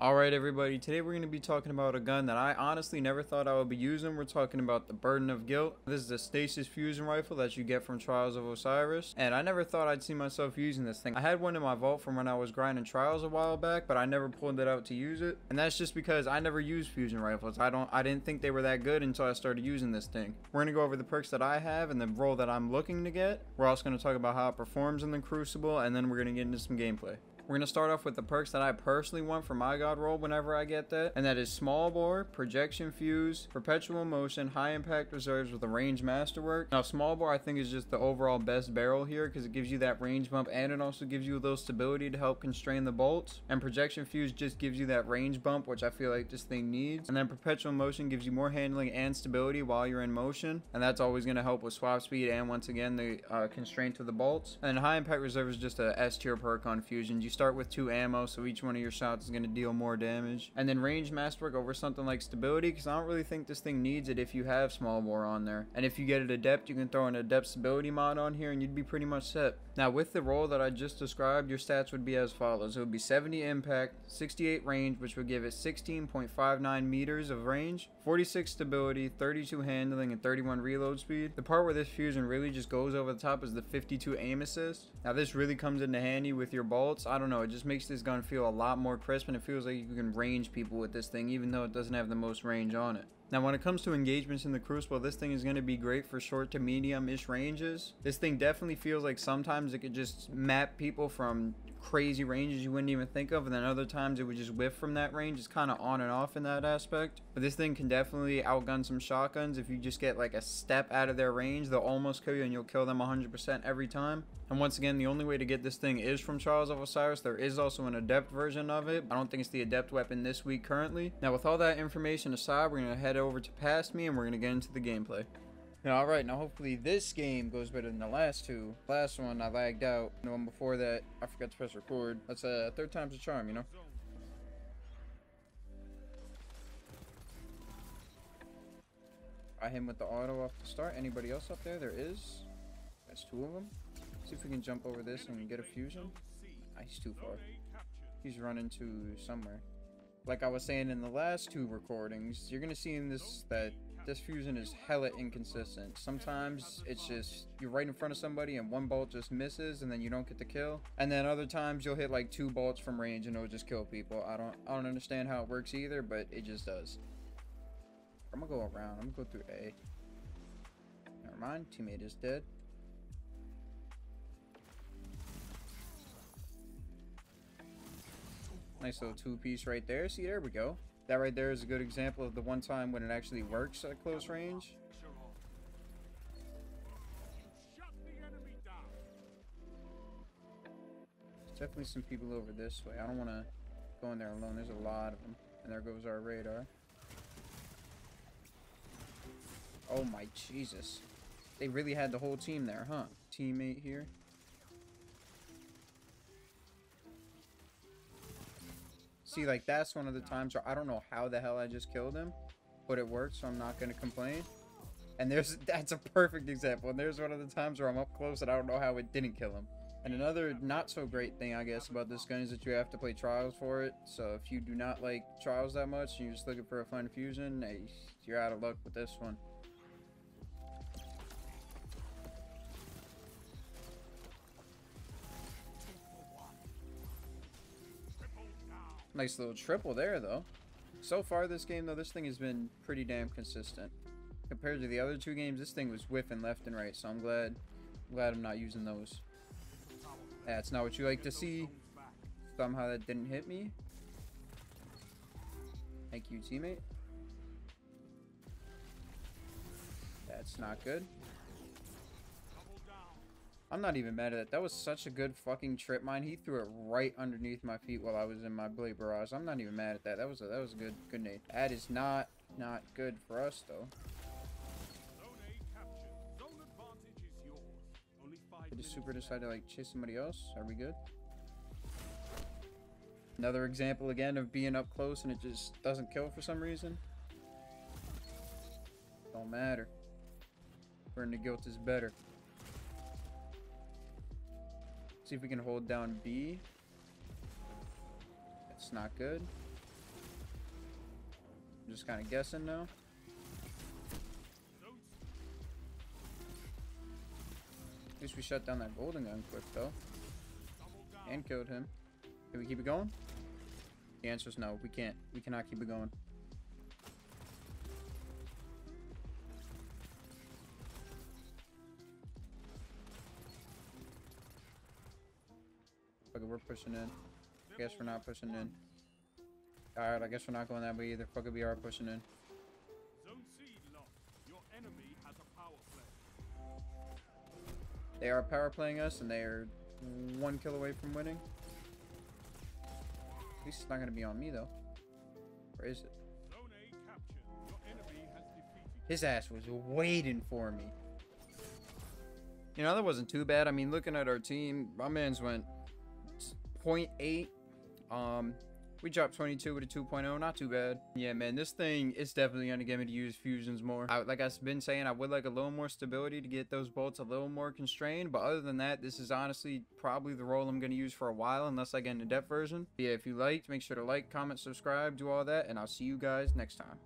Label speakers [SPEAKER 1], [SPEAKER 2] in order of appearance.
[SPEAKER 1] Alright everybody, today we're going to be talking about a gun that I honestly never thought I would be using. We're talking about the Burden of Guilt. This is a Stasis Fusion Rifle that you get from Trials of Osiris. And I never thought I'd see myself using this thing. I had one in my vault from when I was grinding Trials a while back, but I never pulled it out to use it. And that's just because I never used Fusion Rifles. I don't I didn't think they were that good until I started using this thing. We're going to go over the perks that I have and the roll that I'm looking to get. We're also going to talk about how it performs in the Crucible and then we're going to get into some gameplay. We're going to start off with the perks that I personally want for my god roll whenever I get that. And that is small bore, projection fuse, perpetual motion, high impact reserves with a range masterwork. Now small bore I think is just the overall best barrel here because it gives you that range bump and it also gives you a little stability to help constrain the bolts. And projection fuse just gives you that range bump which I feel like this thing needs. And then perpetual motion gives you more handling and stability while you're in motion. And that's always going to help with swap speed and once again the uh, constraint to the bolts. And high impact reserve is just a S tier perk on fusion. You start with two ammo, so each one of your shots is going to deal more damage. And then range masterwork over something like stability, because I don't really think this thing needs it if you have small bore on there. And if you get it adept, you can throw an adept stability mod on here, and you'd be pretty much set. Now, with the roll that I just described, your stats would be as follows. It would be 70 impact, 68 range, which would give it 16.59 meters of range, 46 stability, 32 handling, and 31 reload speed. The part where this fusion really just goes over the top is the 52 aim assist. Now, this really comes into handy with your bolts. I don't know, it just makes this gun feel a lot more crisp, and it feels like you can range people with this thing, even though it doesn't have the most range on it. Now when it comes to engagements in the Crucible, this thing is going to be great for short to medium-ish ranges. This thing definitely feels like sometimes it could just map people from crazy ranges you wouldn't even think of and then other times it would just whiff from that range. It's kind of on and off in that aspect. But this thing can definitely outgun some shotguns if you just get like a step out of their range. They'll almost kill you and you'll kill them 100% every time. And once again the only way to get this thing is from Trials of Osiris. There is also an adept version of it I don't think it's the adept weapon this week currently. Now with all that information aside we're gonna head over to past me and we're gonna get into the gameplay Alright, now hopefully this game goes better than the last two. Last one, I lagged out. The one before that, I forgot to press record. That's a uh, third time's a charm, you know? I hit him with the auto off the start. Anybody else up there? There is. That's two of them. See if we can jump over this and get a fusion. Ah, he's too far. He's running to somewhere. Like I was saying in the last two recordings, you're going to see in this that this fusion is hella inconsistent. Sometimes it's just you're right in front of somebody and one bolt just misses and then you don't get the kill. And then other times you'll hit like two bolts from range and it'll just kill people. I don't I don't understand how it works either, but it just does. I'm gonna go around. I'm gonna go through A. Never mind. Teammate is dead. Nice little two piece right there. See, there we go. That right there is a good example of the one time when it actually works at close range. There's definitely some people over this way. I don't want to go in there alone. There's a lot of them. And there goes our radar. Oh my Jesus. They really had the whole team there, huh? Teammate here. See, like, that's one of the times where I don't know how the hell I just killed him, but it worked, so I'm not going to complain. And there's that's a perfect example. And there's one of the times where I'm up close and I don't know how it didn't kill him. And another not so great thing, I guess, about this gun is that you have to play trials for it. So if you do not like trials that much and you're just looking for a fun fusion, you're out of luck with this one. Nice little triple there, though. So far this game, though, this thing has been pretty damn consistent. Compared to the other two games, this thing was whiffing left and right, so I'm glad, glad I'm not using those. That's not what you like to see. Somehow that didn't hit me. Thank you, teammate. That's not good. I'm not even mad at that. That was such a good fucking trip mine. He threw it right underneath my feet while I was in my blade barrage. I'm not even mad at that. That was a that was a good good nade. That is not not good for us though. Did the super decide to like chase somebody else? Are we good? Another example again of being up close and it just doesn't kill for some reason. Don't matter. Burden of Guilt is better. See if we can hold down B. That's not good. I'm just kind of guessing now. At least we shut down that golden gun quick, though. And killed him. Can we keep it going? The answer is no. We can't. We cannot keep it going. Pushing in. I guess we're not pushing in. Alright, I guess we're not going that way either. Fuck it, we are pushing in. They are power playing us, and they are one kill away from winning. At least it's not going to be on me, though. Or is it? His ass was waiting for me. You know, that wasn't too bad. I mean, looking at our team, my man's went 0.8. Um, we dropped 22 with a 2.0, not too bad. Yeah, man, this thing is definitely gonna get me to use fusions more. I, like I've been saying, I would like a little more stability to get those bolts a little more constrained, but other than that, this is honestly probably the roll I'm gonna use for a while, unless I get an adept version. But yeah, if you liked, make sure to like, comment, subscribe, do all that, and I'll see you guys next time.